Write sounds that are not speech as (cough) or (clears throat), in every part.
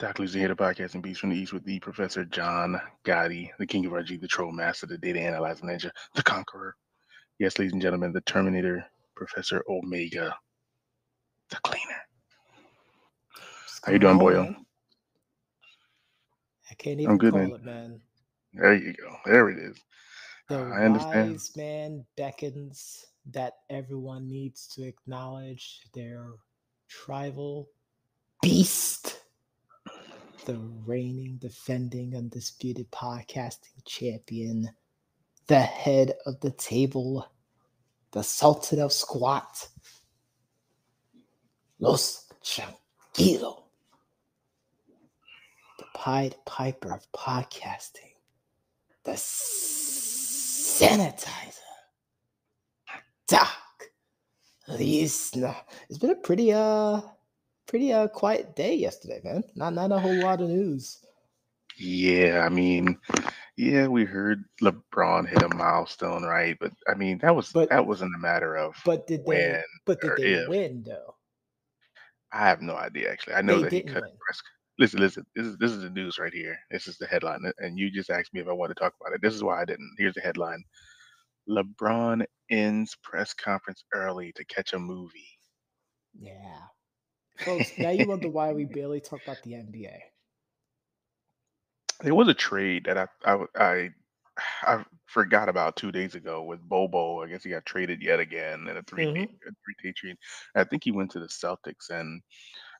Doc Lucy here, the podcasting beast from the East with the Professor John Gotti, the King of RG, the Troll Master, the Data Analyzer Ninja, the Conqueror. Yes, ladies and gentlemen, the Terminator, Professor Omega, the Cleaner. How you doing, man? I can't even I'm good, call man. it, man. There you go. There it is. The I understand. wise man beckons that everyone needs to acknowledge their tribal beast, the reigning, defending, undisputed podcasting champion, the head of the table, the sultan of squat, Los Tranquilo, the Pied Piper of podcasting, the sanitizer, Doc Liesner. It's been a pretty uh pretty uh quiet day yesterday, man. Not not a whole lot of news. Yeah, I mean, yeah, we heard LeBron hit a milestone, right? But I mean, that was But- that wasn't a matter of But did they but did they if. win though? I have no idea actually. I know They that he cut win. press. Listen, listen. This is this is the news right here. This is the headline, and you just asked me if I wanted to talk about it. This is why I didn't. Here's the headline: LeBron ends press conference early to catch a movie. Yeah. Folks, now you wonder why we barely talk about the NBA. There was a trade that I I I forgot about two days ago with Bobo. I guess he got traded yet again in a three Mhm. a three day trade. I think he went to the Celtics, and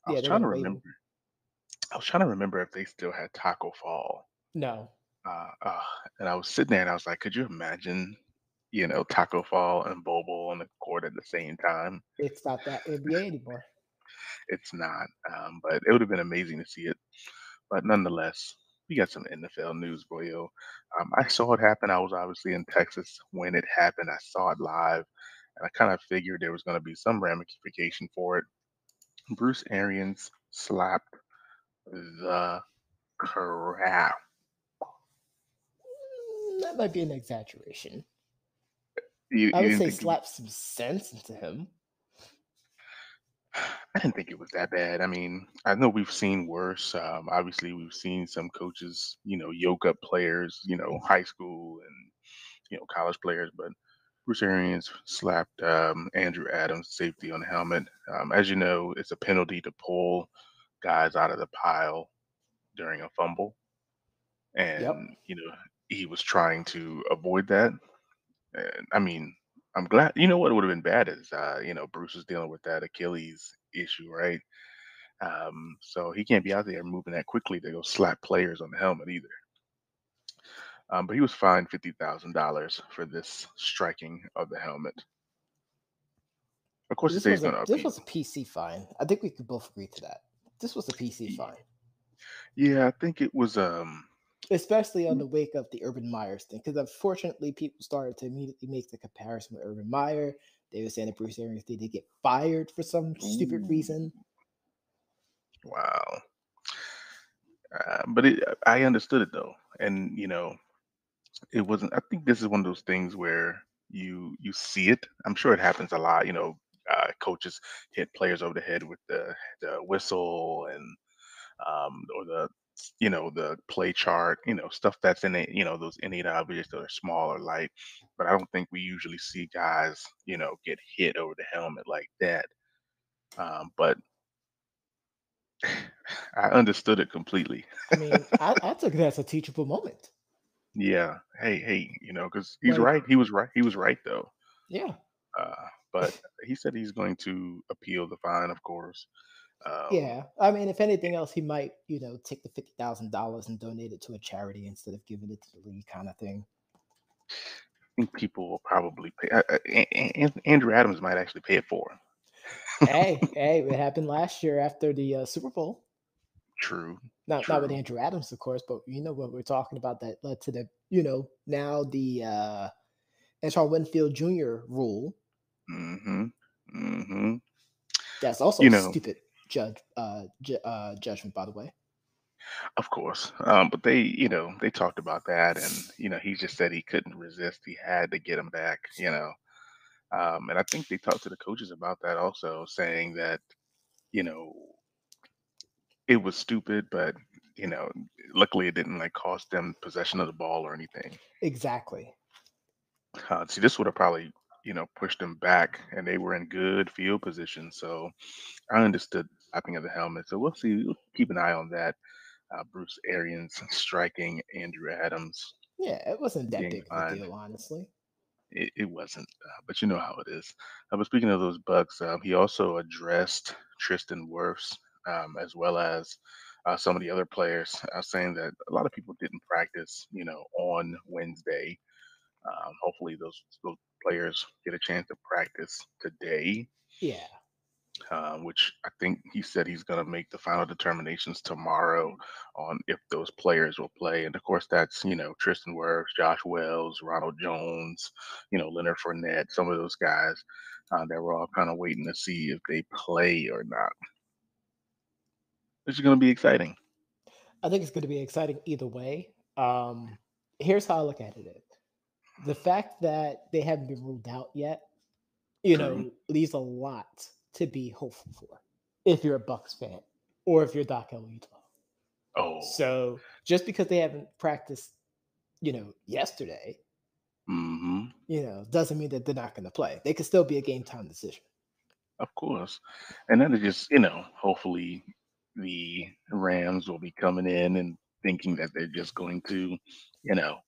I Yeah, was trying to were waiting. remember. I was trying to remember if they still had Taco Fall. No. Uh, uh, and I was sitting there and I was like, could you imagine, you know, Taco Fall and Bobo on the court at the same time? It's not that NBA anymore. It's not, um, but it would have been amazing to see it. But nonetheless, we got some NFL news, boyo. Um, I saw it happen. I was obviously in Texas when it happened. I saw it live, and I kind of figured there was going to be some ramification for it. Bruce Arians slapped the crap. Mm, That might be an exaggeration. You, I would say slap some sense into him. I didn't think it was that bad. I mean, I know we've seen worse. Um, obviously, we've seen some coaches, you know, yoke up players, you know, high school and you know college players. But Bruce Arians slapped um, Andrew Adams, safety, on the helmet. Um, as you know, it's a penalty to pull guys out of the pile during a fumble, and you know he was trying to avoid that. And I mean, I'm glad. You know what would have been bad is, uh, you know, Bruce is dealing with that Achilles issue, right? Um, so he can't be out there moving that quickly to go slap players on the helmet either. Um, but he was fined fifty thousand dollars for this striking of the helmet. Of course, This was, a, this was a PC fine. I think we could both agree to that. This was a PC Ye- fine. Yeah, I think it was. Um, especially on the wake of the Urban Meyer's thing, because unfortunately, people started to immediately make the comparison with Urban Meyer. They were saying that Bruce Arians did get fired for some stupid reason. wow. Uh, but it, I understood it though, and you know, it wasn't. I think this is one of those things where you you see it. I'm sure it happens a lot. You know, uh, coaches hit players over the head with the the whistle and um, or the you know the play chart. You know, stuff that's in it. You know, those innate objects that are small or light. But I don't think we usually see guys you know get hit over the helmet like that. Um, but (sighs) I understood it completely. I mean, (laughs) I, I took it as a teachable moment. Yeah. Hey, hey, you know, because he's Like- right. He was right. He was right though. Yeah, Uh, but he said he's going to appeal the fine, of course. Um, yeah. I mean, if anything else, he might, you know, take the fifty thousand dollars and donate it to a charity instead of giving it to the league, kind of thing. I think people will probably pay. Uh, uh, A- A- An- Andrew Adams might actually pay it for him. hey, (laughs) hey, it happened last year after the uh, Super Bowl. True. Not not with Andrew Adams, of course, but you know what we're talking about that led to the, you know, now the uh Antoine Winfield Jr. rule. Mm-hmm. Mm-hmm. That's also You know- stupid judge uh, ju- uh judgment, by the way. Of course. Um, but they, you know, they talked about that, and you know, he just said he couldn't resist. He had to get him back. You know, um, and I think they talked to the coaches about that also, saying that, you know, it was stupid, but you know, luckily it didn't like cost them possession of the ball or anything. Exactly. Uh, see, this would have probably you know pushed them back, and they were in good field position. So I understood slapping of the helmet. So we'll see. We'll keep an eye on that. Uh, Bruce Arians (laughs) striking Andrew Adams. Yeah, it wasn't that big of a deal, honestly. It, it wasn't, uh, but you know how it is. Uh, but speaking of those Bucs, um, he also addressed Tristan Wirfs um, as well as uh, some of the other players, uh, saying that a lot of people didn't practice, you know, on Wednesday. Um, hopefully, those those players get a chance to practice today, Yeah. Uh, which I think he said he's going to make the final determinations tomorrow on if those players will play. And of course, that's you know Tristan Wirfs, Josh Wells, Ronald Jones, you know Leonard Fournette, some of those guys uh, that we're all kind of waiting to see if they play or not. This is going to be exciting. I think it's going to be exciting either way. Um, here's how I look at it: the fact that they haven't been ruled out yet, you know, True. leaves a lot to be hopeful for if you're a Bucs fan or if you're Doc Elliott. Oh, So just because they haven't practiced, you know, yesterday, hmm you know, doesn't mean that they're not going to play. They could still be a game time decision. of course. And then it just you know, hopefully the Rams will be coming in and thinking that they're just going to, you know,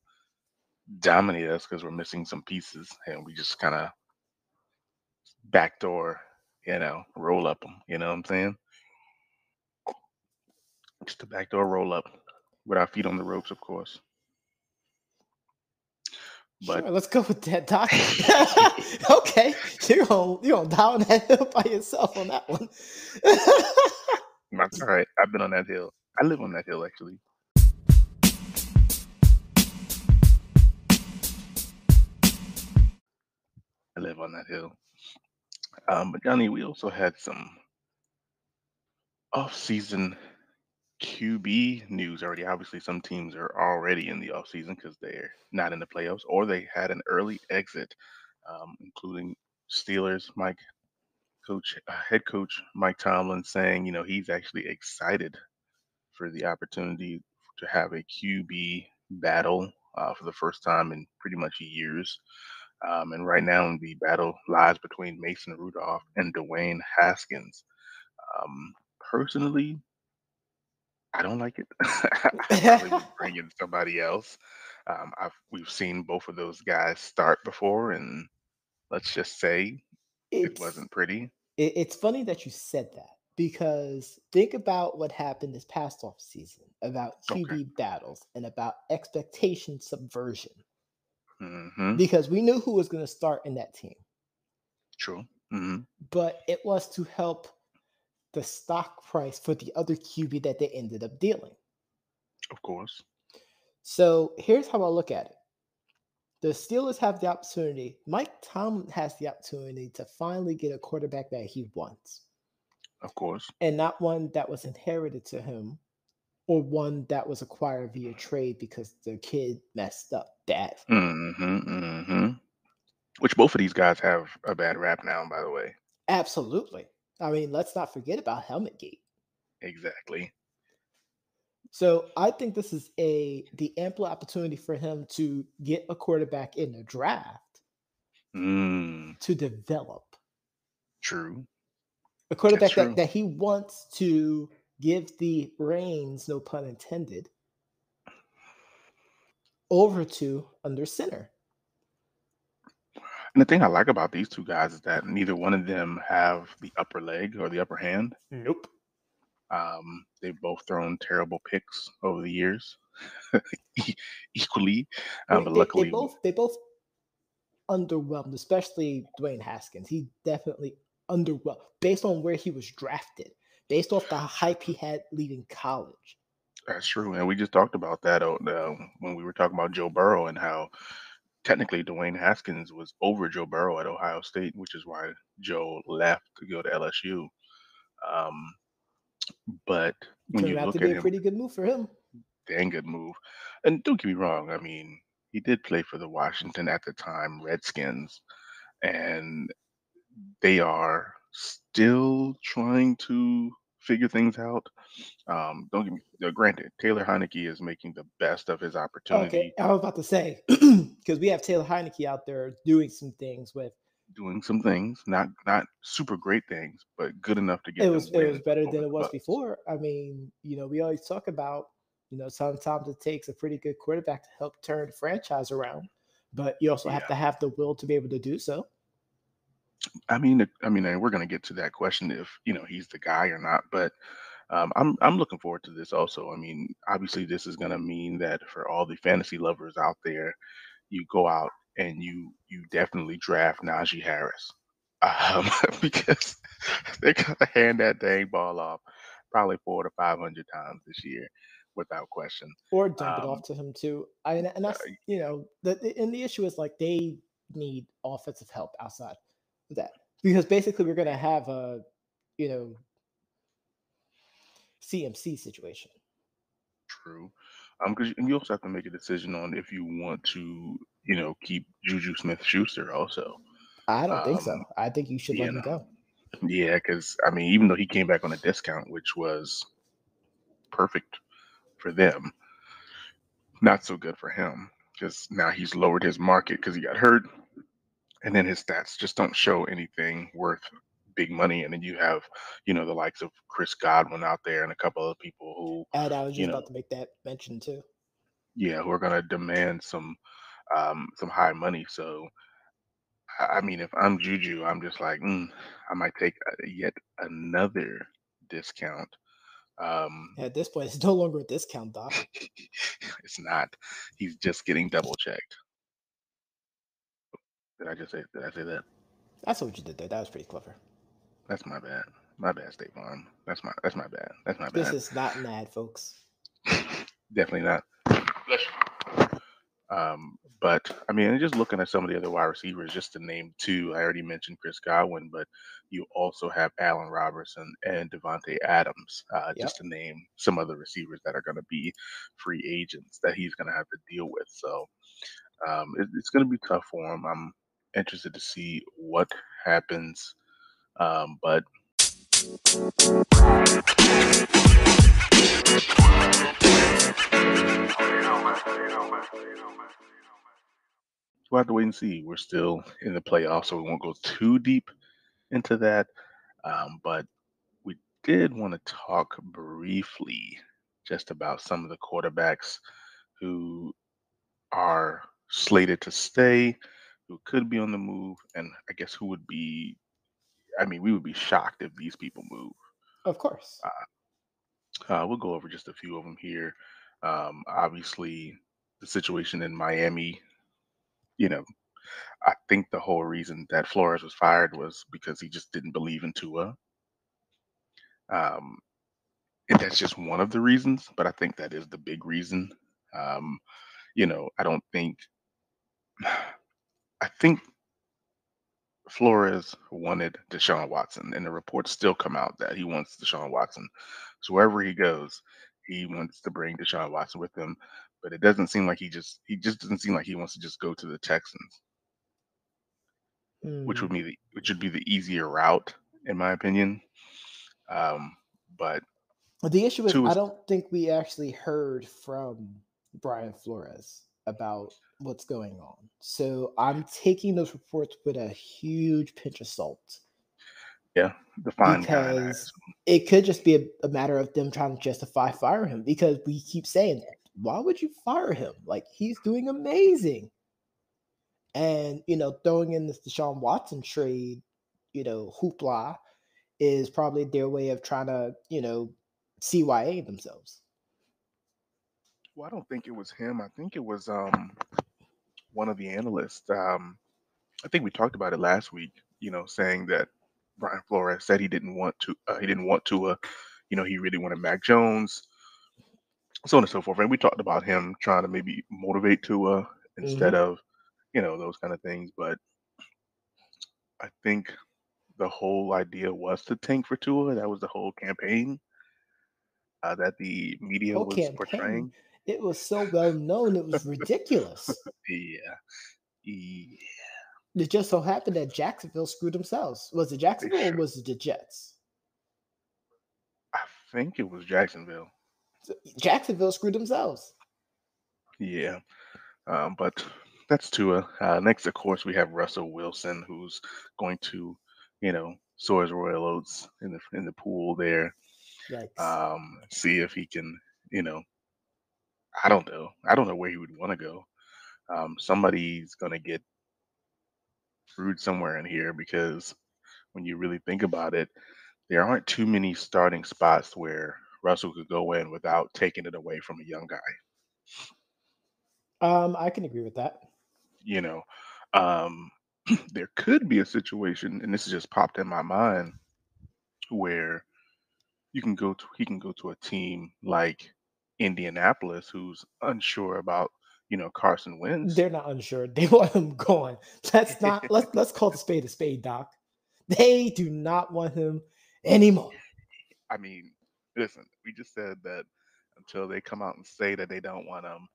dominate us because we're missing some pieces, and we just kind of backdoor, you know, roll up them. You know what I'm saying? Just a backdoor roll up with our feet on the ropes, of course. But sure, let's go with that, Doc. (laughs) (laughs) okay, you're gonna you're gonna die on that (laughs) hill by yourself on that one. that's all right. I've been on that hill. I live on that hill actually. I live on that hill. Um, but Johnny, we also had some off-season QB news already. Obviously, some teams are already in the offseason because they're not in the playoffs, or they had an early exit, um, including Steelers. Mike, coach, uh, head coach Mike Tomlin saying, you know, he's actually excited for the opportunity to have a QB battle uh, for the first time in pretty much years. Um, and right now, the battle lies between Mason Rudolph and Dwayne Haskins. Um, personally, I don't like it. (laughs) I would (laughs) bring in somebody else. Um, I've we've seen both of those guys start before, and let's just say it wasn't pretty. it, it's funny that you said that because think about what happened this past off season about Okay. QB battles and about expectation subversion hmm because we knew who was going to start in that team, True. hmm but it was to help the stock price for the other QB that they ended up dealing. Of course. So here's how I look at it. The Steelers have the opportunity. Mike Tomlin has the opportunity to finally get a quarterback that he wants, Of course. and not one that was inherited to him, or one that was acquired via trade because the kid messed up bad. hmm hmm Which both of these guys have a bad rap now, by the way. Absolutely. I mean, let's not forget about Helmet Gate. Exactly. So I think this is a the ample opportunity for him to get a quarterback in the draft Mm, to develop. true. a quarterback that, that he wants to give the reins, no pun intended, over to under center. And the thing I like about these two guys is that neither one of them have the upper leg or the upper hand. Nope. Um, they've both thrown terrible picks over the years, (laughs) equally. Um, but they, luckily, they both they both underwhelmed, especially Dwayne Haskins. He definitely underwhelmed based on where he was drafted, based off the hype he had leaving college. That's true. And we just talked about that uh, uh, when we were talking about Joe Burrow and how technically Dwayne Haskins was over Joe Burrow at Ohio State, which is why Joe left to go to LSU. Um, but when you Turned out look to at be a him, pretty good move for him. dang good move. And don't get me wrong, I mean, he did play for the Washington at the time Redskins, and they are still trying to figure things out. Um, don't get me granted, Taylor Heinicke is making the best of his opportunity. Okay, I was about to say (clears throat) because we have Taylor Heinicke out there doing some things with. Doing some things, not not super great things, but good enough to get. It was it was better than it was Bucks. before. I mean, you know, we always talk about, you know, sometimes it takes a pretty good quarterback to help turn the franchise around, but you also have to have the will to be able to do so. I mean, I mean, we're going to get to that question if you know he's the guy or not. But um, I'm I'm looking forward to this also. I mean, obviously, this is going to mean that for all the fantasy lovers out there, you go out and you you definitely draft Najee Harris um, (laughs) because (laughs) they're going to hand that dang ball off probably four to five hundred times this year without question. or dump it Um, off to him too. I and and that's uh, you know the, and the issue is like they need offensive help outside of that because basically we're gonna have a you know CMC situation. True. Um, because you also have to make a decision on if you want to, you know, keep Juju Smith Schuster also. I don't think so. Um, I think you should let you him go. Yeah, because I mean, even though he came back on a discount, which was perfect for them, not so good for him because now he's lowered his market because he got hurt, and then his stats just don't show anything worth big money. And then you have, you know, the likes of Chris Godwin out there and a couple of people who And I was you just know, about to make that mention too. yeah, who are going to demand some um, some high money. So, I I mean, if I'm Juju, I'm just like, mm, I might take uh, yet another discount. Um, At this point, it's no longer a discount, Doc. (laughs) it's not. He's just getting double checked. Did I just say? Did I say that? That's what you did there. That was pretty clever. That's my bad. My bad, State Farm. That's my. That's my bad. That's my bad. This is not an ad, folks. (laughs) Definitely not. Bless you. Um, but I mean, just looking at some of the other wide receivers, just to name two, I already mentioned Chris Godwin, but you also have Allen Robinson and Davante Adams, uh, Yep. just to name some other receivers that are going to be free agents that he's going to have to deal with. So um, it, it's going to be tough for him. I'm interested to see what happens. Um, but we'll have to wait and see. We're still in the playoffs, so we won't go too deep into that. Um, but we did want to talk briefly just about some of the quarterbacks who are slated to stay, who could be on the move, and I guess who would be. I mean, we would be shocked if these people move. Of course. Uh, we'll go over just a few of them here. Um, obviously, the situation in Miami, you know, I think the whole reason that Flores was fired was because he just didn't believe in Tua. Um, and that's just one of the reasons, but I think that is the big reason. Um, you know, I don't think, (sighs) I think Flores wanted Deshaun Watson, and the reports still come out that he wants Deshaun Watson. So wherever he goes, he wants to bring Deshaun Watson with him. But it doesn't seem like he just he just doesn't seem like he wants to just go to the Texans, which Hmm. would be the which would be the easier route, in my opinion. Um, but The issue is, I don't think we actually heard from Brian Flores about what's going on. So I'm taking those reports with a huge pinch of salt Yeah, fine guy, and I- because it could just be a, a matter of them trying to justify firing him because we keep saying that. Why would you fire him? Like he's doing amazing. And you know, throwing in this Deshaun Watson trade, you know, hoopla is probably their way of trying to, you know, CYA themselves. Well, I don't think it was him. I think it was um one of the analysts. Um, I think we talked about it last week. You know, saying that Brian Flores said he didn't want to. Uh, he didn't want to. Uh, you know, he really wanted Mac Jones, so on and so forth. And we talked about him trying to maybe motivate Tua instead of, you know, those kind of things. But I think the whole idea was to tank for Tua. That was the whole campaign uh, that the media Whole was campaign. portraying. It was so well known, it was ridiculous. (laughs) Yeah. Yeah. It just so happened that Jacksonville screwed themselves. Was it Jacksonville or was it the Jets? I think it was Jacksonville. Jacksonville screwed themselves. Yeah, um, but that's Tua. Uh, next, of course, we have Russell Wilson, who's going to, you know, soar his royal oats in the in the pool there. Yikes. Um, see if he can, you know, I don't know. I don't know where he would want to go. Um, somebody's gonna get screwed somewhere in here because when you really think about it, there aren't too many starting spots where Russell could go in without taking it away from a young guy. Um, I can agree with that. You know, um, (clears throat) there could be a situation, and this has just popped in my mind, where you can go to he can go to a team like Indianapolis, who's unsure about you know Carson Wentz. They're not unsure. They (laughs) want him gone. Let's not (laughs) let's let's call the spade a spade, Doc. They do not want him anymore. I mean, listen, we just said that until they come out and say that they don't want him,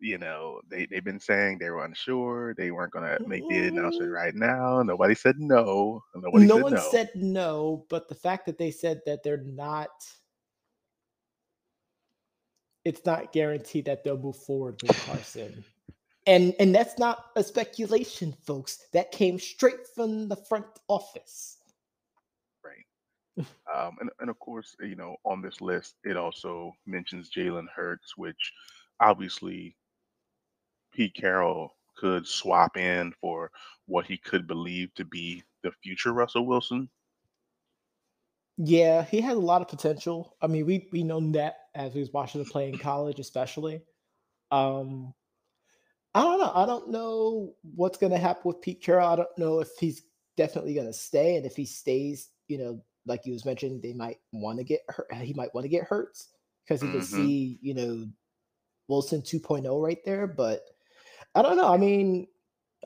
you know, they, they've been saying they were unsure, they weren't gonna make the announcement Mm, right now. Nobody said no. Nobody No said one no. said no, but the fact that they said that they're not it's not guaranteed that they'll move forward with Carson. And and that's not a speculation, folks. That came straight from the front office. Right. Um, and, and of course, you know, on this list, it also mentions Jalen Hurts, which obviously Pete Carroll could swap in for what he could believe to be the future Russell Wilson. Yeah, he has a lot of potential. I mean, we we know that as we was watching him play in college, especially. Um, I don't know. I don't know what's going to happen with Pete Carroll. I don't know if he's definitely going to stay, and if he stays, you know, like you was mentioning, they might want to get hurt. He might want to get hurt because he could hmm see, you know, Wilson 2.0 right there. But I don't know. I mean,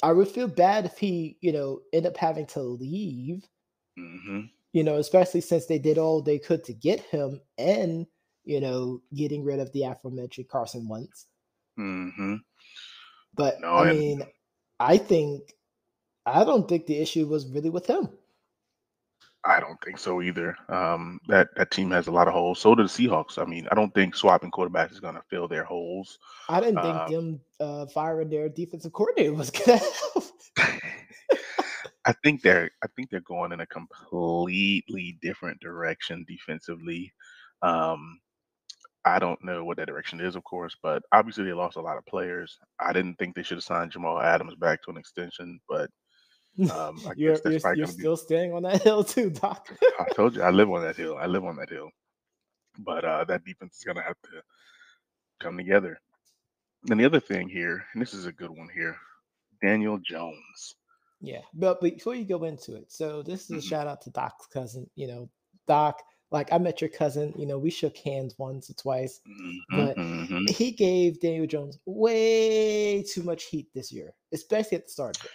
I would feel bad if he, you know, end up having to leave. hmm You know, especially since they did all they could to get him, and you know, getting rid of the aforementioned Carson Wentz. hmm But No, I mean, I think I don't think the issue was really with him. I don't think so either. Um, that that team has a lot of holes. So do the Seahawks. I mean, I don't think swapping quarterbacks is going to fill their holes. I didn't think Uh, them uh, firing their defensive coordinator was gonna (laughs) help. I think they're I think they're going in a completely different direction defensively. Um, I don't know what that direction is, of course, but obviously they lost a lot of players. I didn't think they should have signed Jamal Adams back to an extension, but um, I you're (laughs) guess you're that's you're going to be. still staying on that (laughs) hill too, Doc. I told you I live on that hill. I live on that hill, but uh, that defense is going to have to come together. And the other thing here, and this is a good one here, Daniel Jones. Yeah, but before you go into it, so this is a hmm shout out to Doc's cousin. You know, Doc, like I met your cousin. You know, we shook hands once or twice, hmm but hmm he gave Daniel Jones way too much heat this year, especially at the start of it.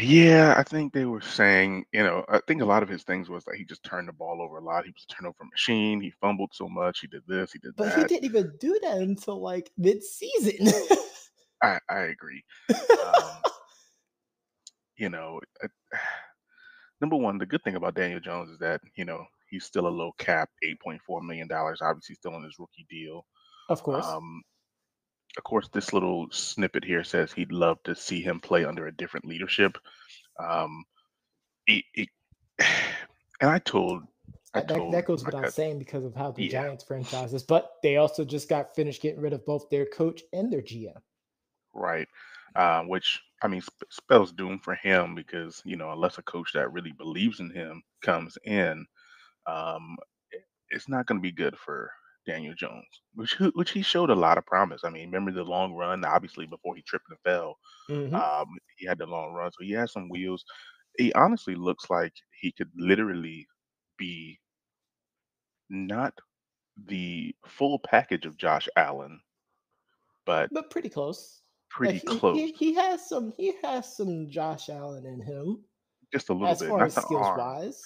Yeah, I think they were saying, you know, I think a lot of his things was that he just turned the ball over a lot. He was a turnover machine. He fumbled so much. He did this. He did that. But he didn't even do that until like mid-season. I I agree. (laughs) Um, you know, uh, (sighs) number one, the good thing about Daniel Jones is that you know he's still a low cap, eight point four million dollars. Obviously, still on his rookie deal. of course. Um, of course, this little snippet here says he'd love to see him play under a different leadership. Um, it, it, (sighs) and I told, I That, that, goes without cousin, saying because of how the yeah, Giants franchise is, but they also just got finished getting rid of both their coach and their GM. right. Um, which I mean sp- spells doom for him because you know unless a coach that really believes in him comes in, um, it- it's not going to be good for Daniel Jones, which which he showed a lot of promise. I mean, remember the long run? Obviously, before he tripped and fell, hmm um, he had the long run, so he has some wheels. He honestly looks like he could literally be not the full package of Josh Allen, but But pretty close. Pretty he, close, he he has some he has some Josh Allen in him just a little bit. as bit. far Not as skills arm. wise.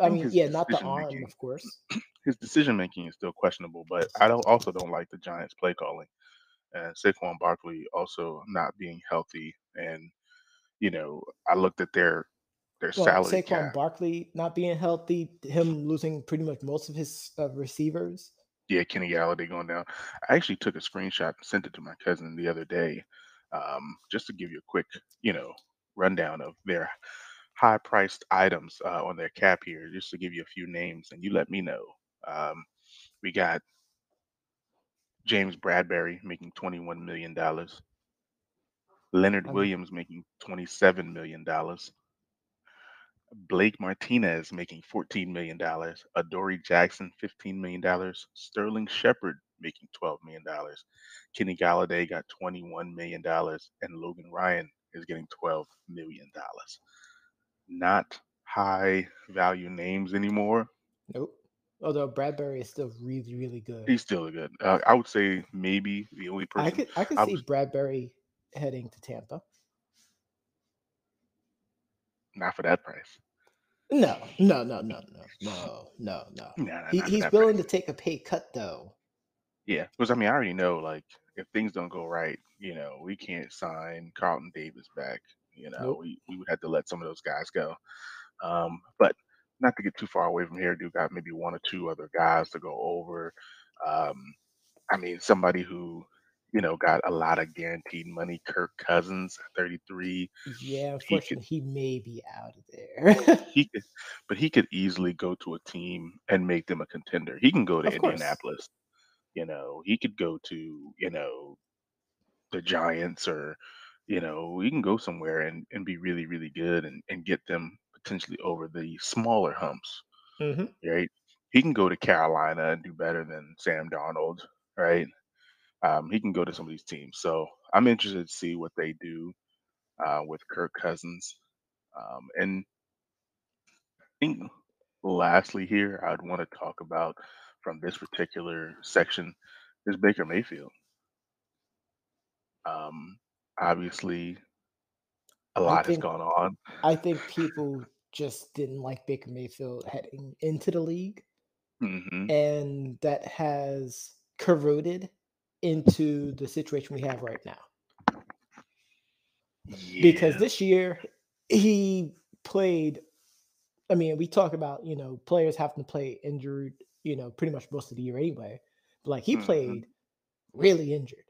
I I mean, yeah, not the arm, making, of course. (clears throat) his decision making is still questionable. But I don't also don't like the Giants' play calling, and Saquon Barkley also not being healthy. And you know, I looked at their their Well, salary Saquon cap. Barkley not being healthy, him losing pretty much most of his uh, receivers. Yeah, Kenny Golladay going down. I actually took a screenshot and sent it to my cousin the other day, um, just to give you a quick, you know, rundown of their high-priced items uh, on their cap here, just to give you a few names, and you let me know. Um, we got James Bradberry making twenty-one million dollars. Leonard Williams making twenty-seven million dollars. Blake Martinez making $14 million, Adoree Jackson $15 million, Sterling Shepard making $12 million, Kenny Golladay got $21 million, and Logan Ryan is getting $12 million. Not high value names anymore. Nope. Although Bradberry is still really, really good. He's still good. Uh, I would say maybe the only person I could I could I see was- Bradberry heading to Tampa. not for that price. No, no, no, no, no, no, no, no. Nah, He, he's willing price. to take a pay cut though. Yeah, because I mean, I already know like if things don't go right, you know, we can't sign Carlton Davis back. You know, Nope. we, we would have to let some of those guys go. Um, but not to get too far away from here, do got maybe one or two other guys to go over. Um, I mean, somebody who, you know, got a lot of guaranteed money, Kirk Cousins, 33. Yeah, He could- unfortunately, he may be out of there. He (laughs) could, but he could easily go to a team and make them a contender. He can go to Of course. Indianapolis. You know, he could go to, you know, the Giants or, you know, he can go somewhere and, and be really, really good and, and get them potentially over the smaller humps, hmm right? He can go to Carolina and do better than Sam Darnold. right? Um, he can go to some of these teams. So I'm interested to see what they do uh, with Kirk Cousins. Um, and I think lastly here, I'd want to talk about from this particular section is Baker Mayfield. Um, obviously, a lot has gone on. I think people just didn't like Baker Mayfield heading into the league, hmm and that has corroded into the situation we have right now. because this year he played i mean we talk about you know players having to play injured you know pretty much most of the year anyway but like he Mhm. played really injured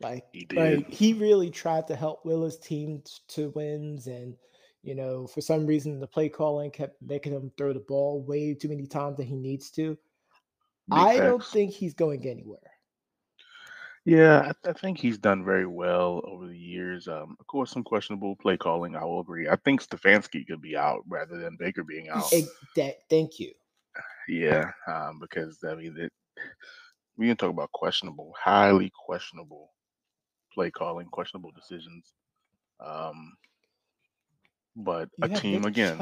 like He did. like he really tried to help will his team t- to wins and you know for some reason the play calling kept making him throw the ball way too many times than he needs to Big i don't think he's going anywhere Yeah, I, I think he's done very well over the years. Um, of course, some questionable play calling. I will agree. I think Stefanski could be out rather than Baker being out. That- thank you Yeah, um, because I mean, it, we can talk about questionable, highly questionable play calling, questionable decisions. Um, but you a team again,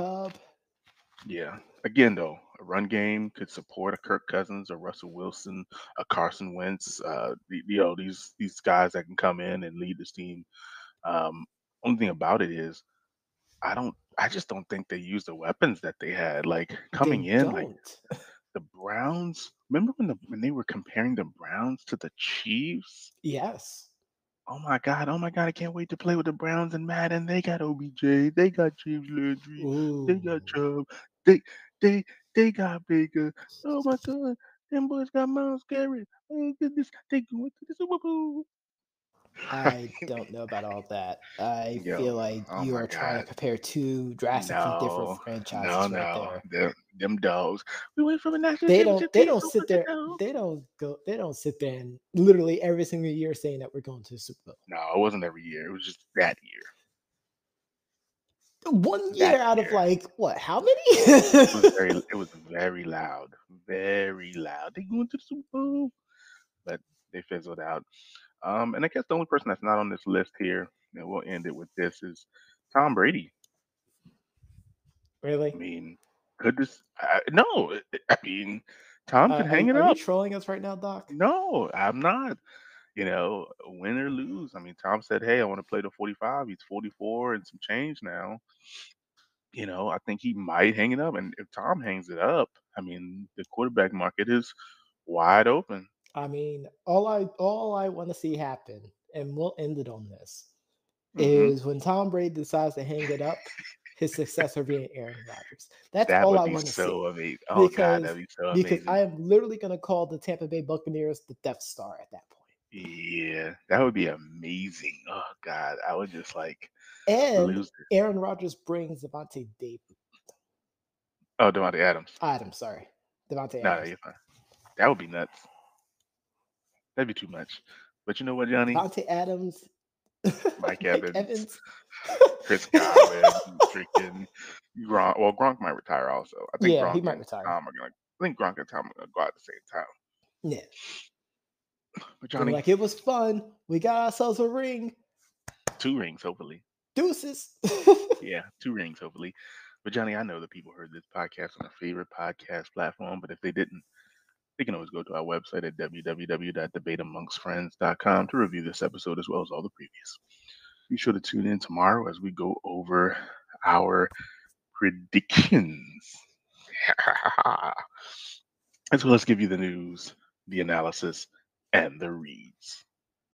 yeah, again though, a run game could support a Kirk Cousins, a Russell Wilson, a Carson Wentz. Uh, you know, these these guys that can come in and lead this team. Um, only thing about it is, I don't, I just don't think they used the weapons that they had. Like coming they in, like don't. the Browns. Remember when the when they were comparing the Browns to the Chiefs? Yes. Oh my God! Oh my God! I can't wait to play with the Browns and Madden. They got OBJ. They got James Landry. They got Ooh. Chubb. They they they got Baker. Oh my God! Them boys got Myles Garrett. Oh goodness! They going to the Super Bowl. I don't know about all that. I Yo, feel like oh you are trying to God. compare two drastically No, different franchises no, right no. there. Them, them dogs. We went from a national They don't they don't sit there they don't go they don't sit there and literally every single year saying that we're going to the Super Bowl. No, it wasn't every year. It was just that year. One That year out of like what, how It was many? very (laughs) it was very loud. Very loud. They going to the Super Bowl. But they fizzled out. Um, and I guess the only person that's not on this list here, and we'll end it with this, is Tom Brady. Really? I mean, could this? I, no, I mean, Tom Uh, could are, hang it up. are up. you trolling us right now, Doc? No, I'm not. You know, win or lose. I mean, Tom said, "Hey, I want to play to 45." He's 44 and some change now. You know, I think he might hang it up. And if Tom hangs it up, I mean, the quarterback market is wide open. I mean, all I all I want to see happen, and we'll end it on this, Mhm. is when Tom Brady decides to hang it up, his successor being Aaron Rodgers. That's That all I want to see. so amazing. Oh god, Because- that'd be so Because amazing. I am literally going to call the Tampa Bay Buccaneers the Death Star at that point. Yeah, that would be amazing. Oh God, I would just like And. Aaron Rodgers brings Davante Davis. Oh, Davante Adams. Adams, sorry. Davante No, Adams. you're fine. That would be nuts. That'd be too much. But you know what, Johnny? Davante Adams. Mike (laughs) Evans. Chris (laughs) Godwin, freaking Gronk. Well, Gronk might retire also. I think Yeah, Gronk he might retire. Tom are gonna. I think Gronk and Tom are gonna go out at the same time. yeah. But Johnny, like, it was fun. We got ourselves a ring. two rings, hopefully. Deuces. (laughs) Yeah, two rings, hopefully. But Johnny, I know that people heard this podcast on their favorite podcast platform, but if they didn't, they can always go to our website at www.debateamongstfriends.com to review this episode as well as all the previous. Be sure to tune in tomorrow as we go over our predictions. (laughs) as well as give you the news, the analysis, and the reads.